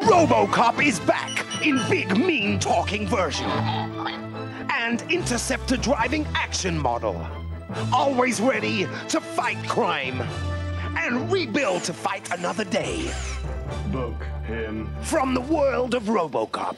RoboCop is back in big, mean talking version. And interceptor driving action model. Always ready to fight crime. And rebuild to fight another day. Book him. From the world of RoboCop.